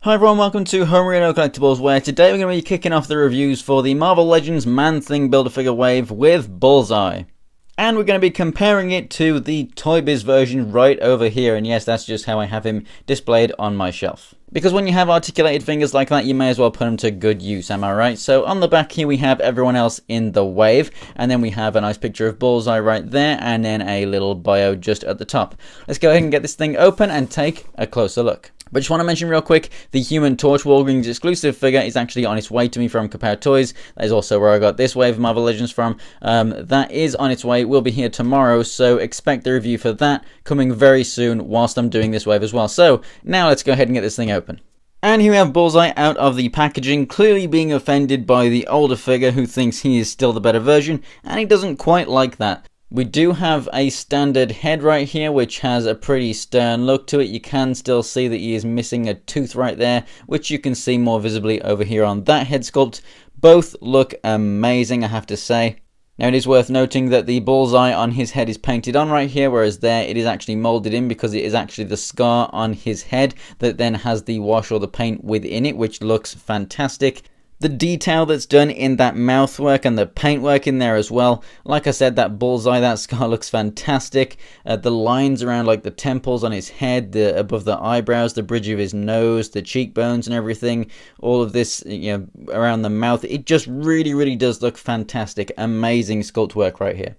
Hi everyone, welcome to Homerino Collectibles, where today we're going to be kicking off the reviews for the Marvel Legends Man-Thing Build-A-Figure Wave with Bullseye. And we're going to be comparing it to the Toy Biz version right over here, and yes, that's just how I have him displayed on my shelf. Because when you have articulated fingers like that, you may as well put them to good use, am I right? So on the back here we have everyone else in the wave, and then we have a nice picture of Bullseye right there, and then a little bio just at the top. Let's go ahead and get this thing open and take a closer look. But just want to mention real quick, the Human Torch Walgreens exclusive figure is actually on its way to me from Kapow Toys. That is also where I got this wave of Marvel Legends from. Um, that is on its way, will be here tomorrow, so expect the review for that coming very soon whilst I'm doing this wave as well. So now let's go ahead and get this thing open. And here we have Bullseye out of the packaging, clearly being offended by the older figure who thinks he is still the better version, and he doesn't quite like that. We do have a standard head right here, which has a pretty stern look to it. You can still see that he is missing a tooth right there, which you can see more visibly over here on that head sculpt. Both look amazing, I have to say. Now it is worth noting that the bullseye on his head is painted on right here, whereas there it is actually molded in because it is actually the scar on his head that then has the wash or the paint within it, which looks fantastic the detail that's done in that mouthwork and the paintwork in there as well. Like I said, that bullseye, that scar looks fantastic. Uh, the lines around like the temples on his head, the above the eyebrows, the bridge of his nose, the cheekbones and everything, all of this, you know, around the mouth, it just really, really does look fantastic. Amazing sculpt work right here.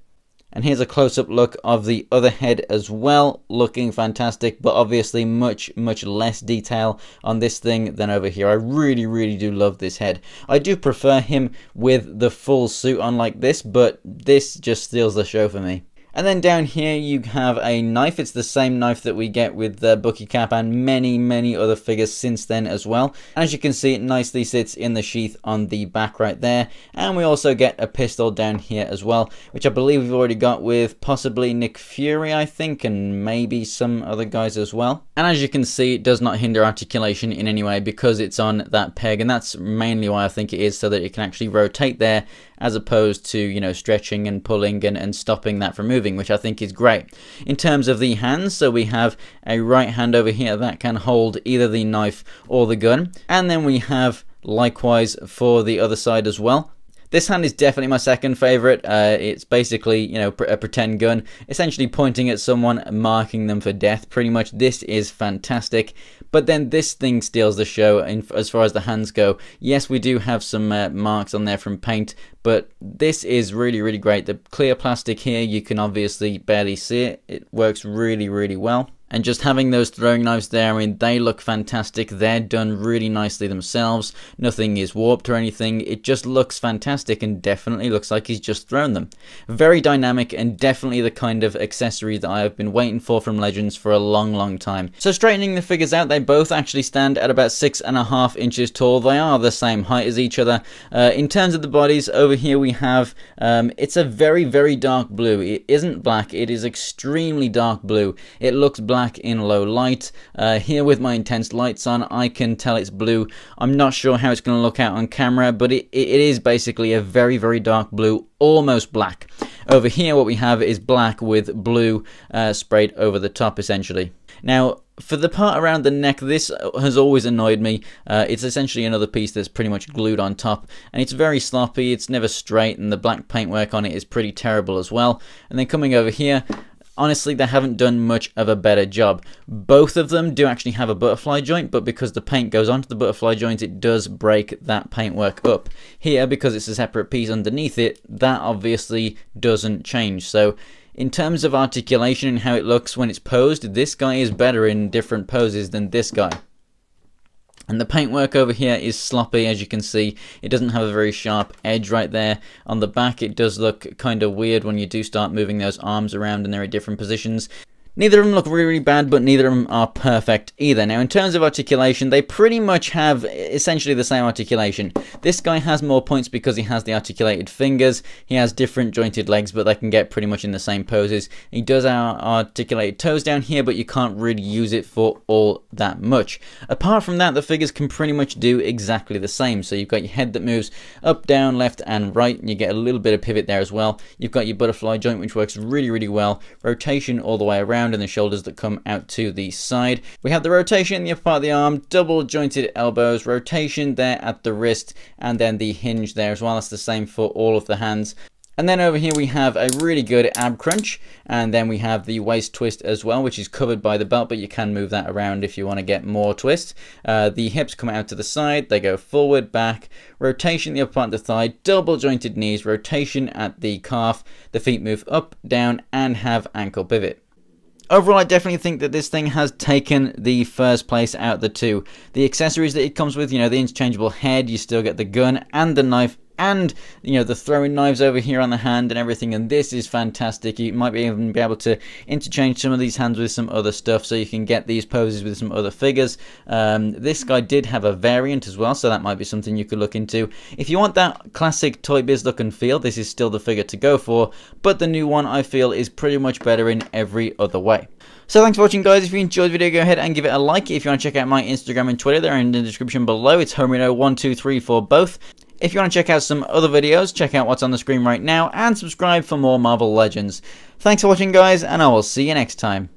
And here's a close-up look of the other head as well, looking fantastic, but obviously much, much less detail on this thing than over here. I really, really do love this head. I do prefer him with the full suit on like this, but this just steals the show for me. And then down here you have a knife. It's the same knife that we get with the Bucky Cap and many, many other figures since then as well. As you can see, it nicely sits in the sheath on the back right there. And we also get a pistol down here as well, which I believe we've already got with possibly Nick Fury, I think, and maybe some other guys as well. And as you can see, it does not hinder articulation in any way because it's on that peg. And that's mainly why I think it is so that it can actually rotate there as opposed to, you know, stretching and pulling and, and stopping that from moving, which I think is great. In terms of the hands, so we have a right hand over here that can hold either the knife or the gun. And then we have likewise for the other side as well. This hand is definitely my second favorite. Uh, it's basically, you know, a pretend gun, essentially pointing at someone, marking them for death. Pretty much, this is fantastic. But then this thing steals the show in, as far as the hands go. Yes, we do have some uh, marks on there from paint, but this is really, really great. The clear plastic here, you can obviously barely see it. It works really, really well. And just having those throwing knives there, I mean, they look fantastic. They're done really nicely themselves. Nothing is warped or anything. It just looks fantastic and definitely looks like he's just thrown them. Very dynamic and definitely the kind of accessory that I have been waiting for from Legends for a long, long time. So straightening the figures out, they both actually stand at about six and a half inches tall. They are the same height as each other. Uh, in terms of the bodies, over here we have, um, it's a very, very dark blue. It isn't black. It is extremely dark blue. It looks black black in low light. Uh, here with my intense lights on, I can tell it's blue. I'm not sure how it's going to look out on camera, but it, it is basically a very, very dark blue, almost black. Over here, what we have is black with blue uh, sprayed over the top, essentially. Now, for the part around the neck, this has always annoyed me. Uh, it's essentially another piece that's pretty much glued on top, and it's very sloppy, it's never straight, and the black paintwork on it is pretty terrible as well. And then coming over here, honestly, they haven't done much of a better job. Both of them do actually have a butterfly joint, but because the paint goes onto the butterfly joint, it does break that paintwork up. Here, because it's a separate piece underneath it, that obviously doesn't change. So in terms of articulation and how it looks when it's posed, this guy is better in different poses than this guy. And the paintwork over here is sloppy, as you can see. It doesn't have a very sharp edge right there. On the back, it does look kind of weird when you do start moving those arms around and they're at different positions. Neither of them look really, really bad, but neither of them are perfect either. Now, in terms of articulation, they pretty much have essentially the same articulation. This guy has more points because he has the articulated fingers. He has different jointed legs, but they can get pretty much in the same poses. He does have articulated toes down here, but you can't really use it for all that much. Apart from that, the figures can pretty much do exactly the same. So you've got your head that moves up, down, left, and right, and you get a little bit of pivot there as well. You've got your butterfly joint, which works really, really well. Rotation all the way around around and the shoulders that come out to the side. We have the rotation in the upper part of the arm, double jointed elbows, rotation there at the wrist, and then the hinge there as well. That's the same for all of the hands. And then over here we have a really good ab crunch and then we have the waist twist as well which is covered by the belt but you can move that around if you want to get more twist. Uh, the hips come out to the side, they go forward, back, rotation in the upper part of the thigh, double jointed knees, rotation at the calf, the feet move up, down and have ankle pivot. Overall, I definitely think that this thing has taken the first place out the two. The accessories that it comes with, you know, the interchangeable head, you still get the gun and the knife and you know the throwing knives over here on the hand and everything and this is fantastic you might be even be able to interchange some of these hands with some other stuff so you can get these poses with some other figures um, this guy did have a variant as well so that might be something you could look into if you want that classic Toy Biz look and feel this is still the figure to go for but the new one I feel is pretty much better in every other way so thanks for watching guys. If you enjoyed the video, go ahead and give it a like. If you want to check out my Instagram and Twitter, they're in the description below. It's Homerino1234 both. If you want to check out some other videos, check out what's on the screen right now and subscribe for more Marvel Legends. Thanks for watching guys and I will see you next time.